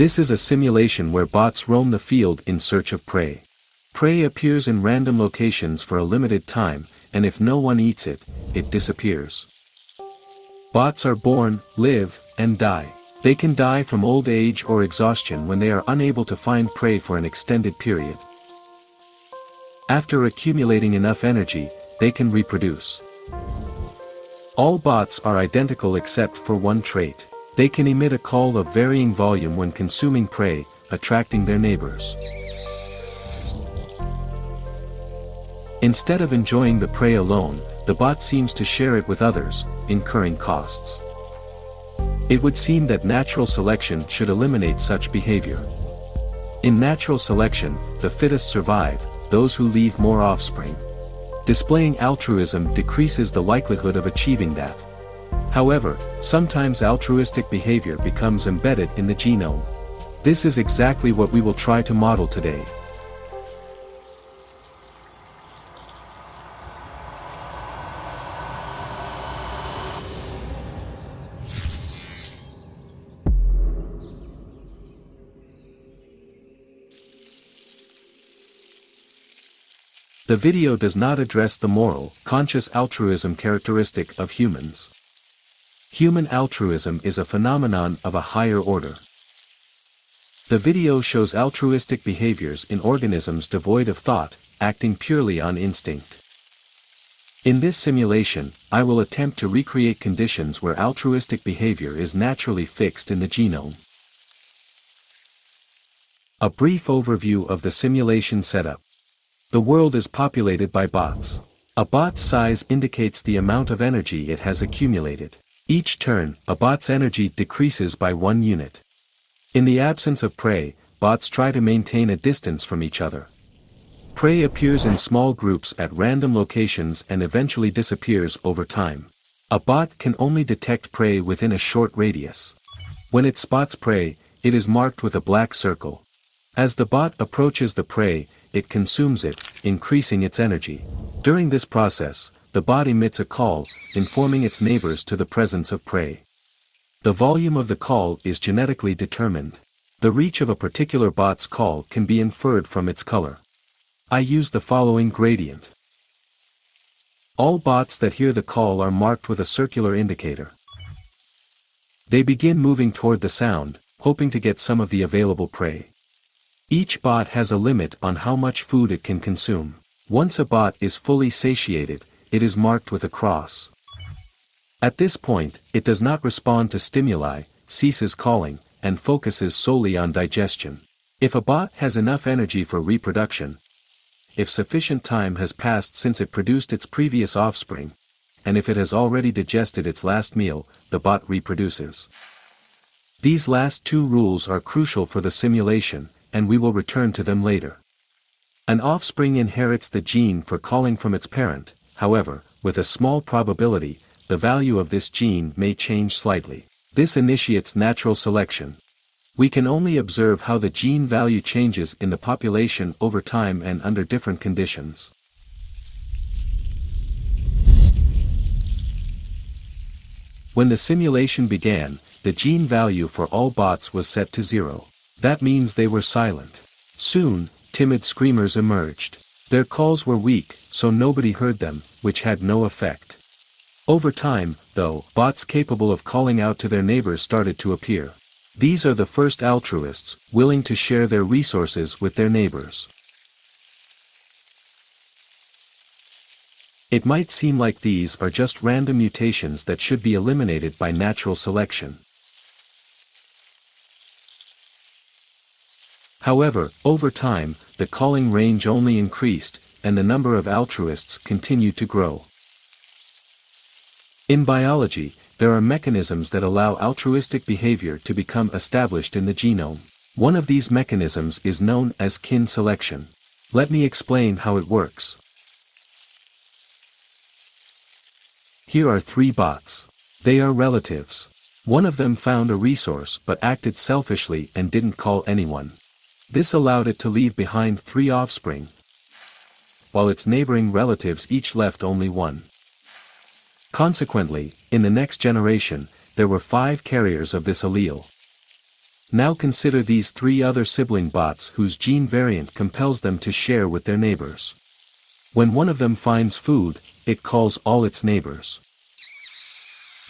This is a simulation where bots roam the field in search of prey. Prey appears in random locations for a limited time, and if no one eats it, it disappears. Bots are born, live, and die. They can die from old age or exhaustion when they are unable to find prey for an extended period. After accumulating enough energy, they can reproduce. All bots are identical except for one trait. They can emit a call of varying volume when consuming prey, attracting their neighbors. Instead of enjoying the prey alone, the bot seems to share it with others, incurring costs. It would seem that natural selection should eliminate such behavior. In natural selection, the fittest survive, those who leave more offspring. Displaying altruism decreases the likelihood of achieving that. However, sometimes altruistic behavior becomes embedded in the genome. This is exactly what we will try to model today. The video does not address the moral, conscious altruism characteristic of humans. Human altruism is a phenomenon of a higher order. The video shows altruistic behaviors in organisms devoid of thought, acting purely on instinct. In this simulation, I will attempt to recreate conditions where altruistic behavior is naturally fixed in the genome. A brief overview of the simulation setup. The world is populated by bots. A bot's size indicates the amount of energy it has accumulated. Each turn, a bot's energy decreases by one unit. In the absence of prey, bots try to maintain a distance from each other. Prey appears in small groups at random locations and eventually disappears over time. A bot can only detect prey within a short radius. When it spots prey, it is marked with a black circle. As the bot approaches the prey, it consumes it, increasing its energy. During this process, the bot emits a call, informing its neighbors to the presence of prey. The volume of the call is genetically determined. The reach of a particular bot's call can be inferred from its color. I use the following gradient. All bots that hear the call are marked with a circular indicator. They begin moving toward the sound, hoping to get some of the available prey. Each bot has a limit on how much food it can consume. Once a bot is fully satiated, it is marked with a cross. At this point, it does not respond to stimuli, ceases calling, and focuses solely on digestion. If a bot has enough energy for reproduction, if sufficient time has passed since it produced its previous offspring, and if it has already digested its last meal, the bot reproduces. These last two rules are crucial for the simulation, and we will return to them later. An offspring inherits the gene for calling from its parent, however, with a small probability, the value of this gene may change slightly. This initiates natural selection. We can only observe how the gene value changes in the population over time and under different conditions. When the simulation began, the gene value for all bots was set to zero. That means they were silent. Soon, timid screamers emerged. Their calls were weak, so nobody heard them, which had no effect. Over time, though, bots capable of calling out to their neighbors started to appear. These are the first altruists, willing to share their resources with their neighbors. It might seem like these are just random mutations that should be eliminated by natural selection. However, over time, the calling range only increased, and the number of altruists continued to grow. In biology, there are mechanisms that allow altruistic behavior to become established in the genome. One of these mechanisms is known as kin selection. Let me explain how it works. Here are three bots. They are relatives. One of them found a resource but acted selfishly and didn't call anyone. This allowed it to leave behind three offspring, while its neighboring relatives each left only one. Consequently, in the next generation, there were five carriers of this allele. Now consider these three other sibling bots whose gene variant compels them to share with their neighbors. When one of them finds food, it calls all its neighbors.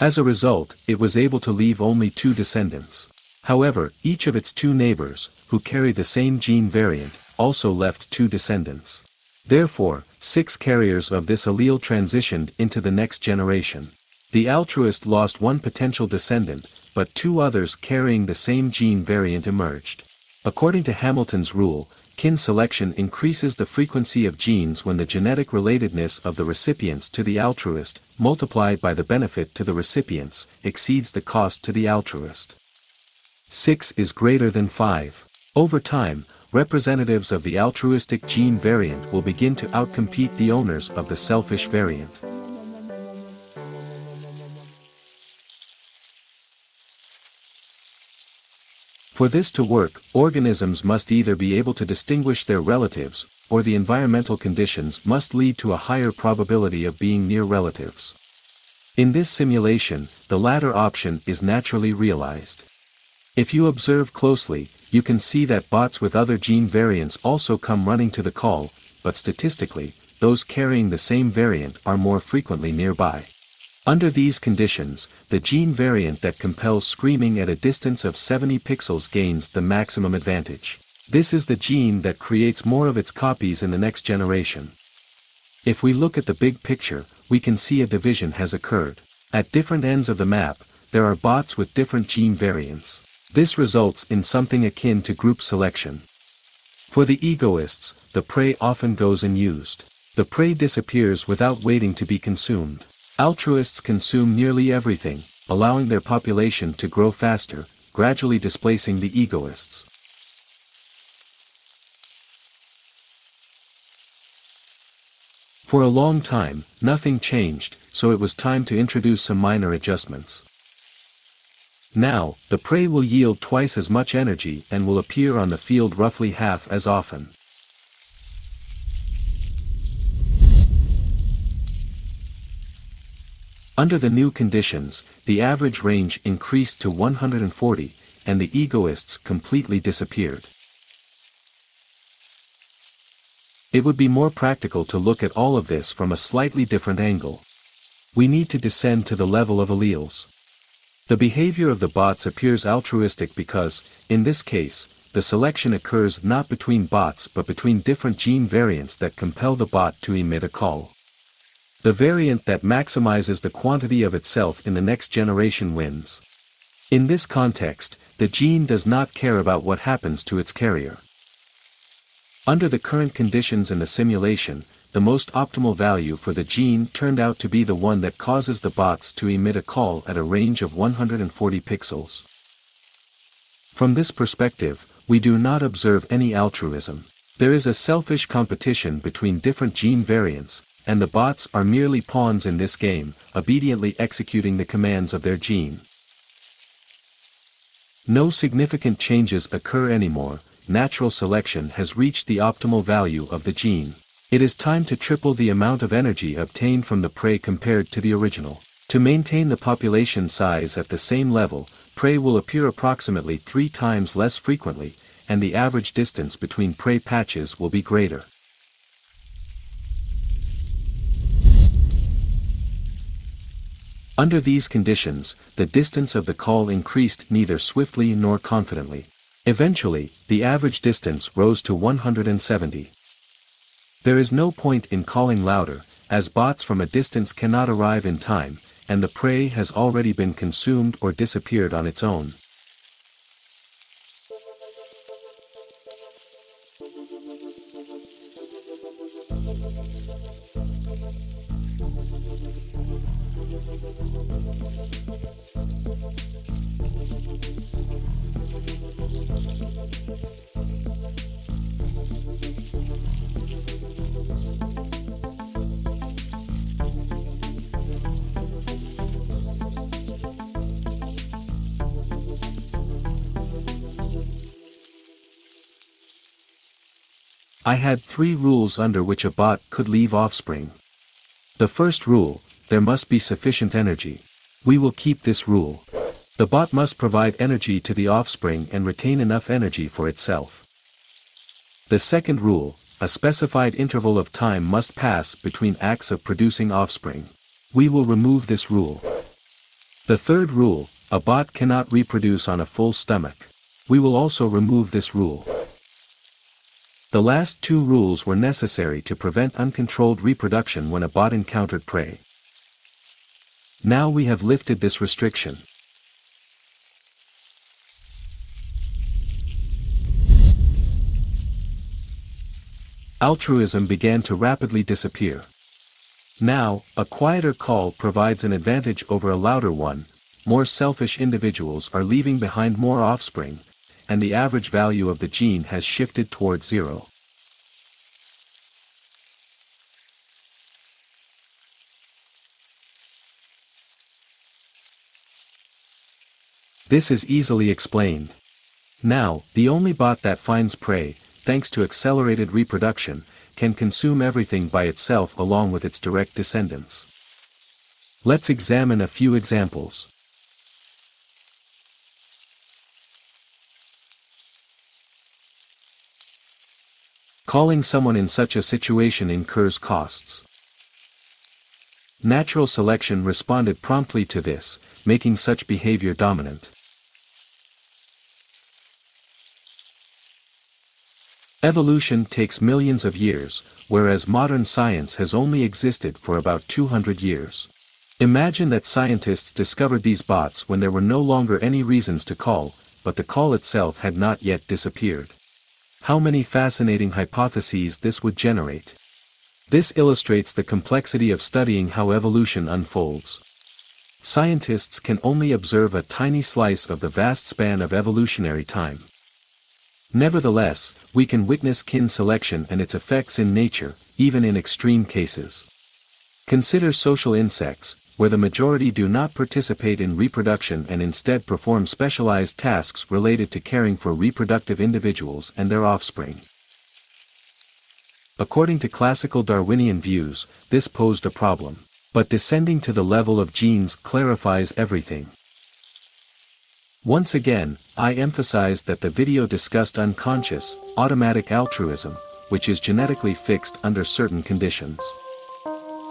As a result, it was able to leave only two descendants. However, each of its two neighbors, who carry the same gene variant, also left two descendants. Therefore, six carriers of this allele transitioned into the next generation. The altruist lost one potential descendant, but two others carrying the same gene variant emerged. According to Hamilton's rule, kin selection increases the frequency of genes when the genetic relatedness of the recipients to the altruist, multiplied by the benefit to the recipients, exceeds the cost to the altruist. 6 is greater than 5. Over time, representatives of the altruistic gene variant will begin to outcompete the owners of the selfish variant. For this to work, organisms must either be able to distinguish their relatives, or the environmental conditions must lead to a higher probability of being near relatives. In this simulation, the latter option is naturally realized. If you observe closely, you can see that bots with other gene variants also come running to the call, but statistically, those carrying the same variant are more frequently nearby. Under these conditions, the gene variant that compels screaming at a distance of 70 pixels gains the maximum advantage. This is the gene that creates more of its copies in the next generation. If we look at the big picture, we can see a division has occurred. At different ends of the map, there are bots with different gene variants. This results in something akin to group selection. For the egoists, the prey often goes unused. The prey disappears without waiting to be consumed. Altruists consume nearly everything, allowing their population to grow faster, gradually displacing the egoists. For a long time, nothing changed, so it was time to introduce some minor adjustments. Now, the prey will yield twice as much energy and will appear on the field roughly half as often. Under the new conditions, the average range increased to 140, and the egoists completely disappeared. It would be more practical to look at all of this from a slightly different angle. We need to descend to the level of alleles. The behavior of the bots appears altruistic because, in this case, the selection occurs not between bots but between different gene variants that compel the bot to emit a call. The variant that maximizes the quantity of itself in the next generation wins. In this context, the gene does not care about what happens to its carrier. Under the current conditions in the simulation, the most optimal value for the gene turned out to be the one that causes the bots to emit a call at a range of 140 pixels. From this perspective, we do not observe any altruism. There is a selfish competition between different gene variants, and the bots are merely pawns in this game, obediently executing the commands of their gene. No significant changes occur anymore, natural selection has reached the optimal value of the gene. It is time to triple the amount of energy obtained from the prey compared to the original. To maintain the population size at the same level, prey will appear approximately three times less frequently, and the average distance between prey patches will be greater. Under these conditions, the distance of the call increased neither swiftly nor confidently. Eventually, the average distance rose to 170. There is no point in calling louder, as bots from a distance cannot arrive in time, and the prey has already been consumed or disappeared on its own. I had three rules under which a bot could leave offspring. The first rule, there must be sufficient energy. We will keep this rule. The bot must provide energy to the offspring and retain enough energy for itself. The second rule, a specified interval of time must pass between acts of producing offspring. We will remove this rule. The third rule, a bot cannot reproduce on a full stomach. We will also remove this rule. The last two rules were necessary to prevent uncontrolled reproduction when a bot encountered prey. Now we have lifted this restriction. Altruism began to rapidly disappear. Now, a quieter call provides an advantage over a louder one, more selfish individuals are leaving behind more offspring, and the average value of the gene has shifted toward zero. This is easily explained. Now, the only bot that finds prey, thanks to accelerated reproduction, can consume everything by itself along with its direct descendants. Let's examine a few examples. Calling someone in such a situation incurs costs. Natural selection responded promptly to this, making such behavior dominant. Evolution takes millions of years, whereas modern science has only existed for about 200 years. Imagine that scientists discovered these bots when there were no longer any reasons to call, but the call itself had not yet disappeared. How many fascinating hypotheses this would generate. This illustrates the complexity of studying how evolution unfolds. Scientists can only observe a tiny slice of the vast span of evolutionary time. Nevertheless, we can witness kin selection and its effects in nature, even in extreme cases. Consider social insects, where the majority do not participate in reproduction and instead perform specialized tasks related to caring for reproductive individuals and their offspring. According to classical Darwinian views, this posed a problem. But descending to the level of genes clarifies everything. Once again, I emphasize that the video discussed unconscious, automatic altruism, which is genetically fixed under certain conditions.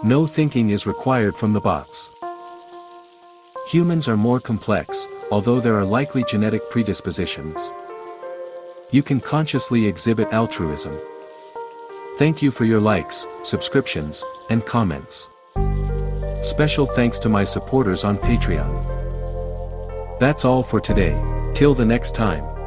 No thinking is required from the bots. Humans are more complex, although there are likely genetic predispositions. You can consciously exhibit altruism. Thank you for your likes, subscriptions, and comments. Special thanks to my supporters on Patreon. That's all for today, till the next time.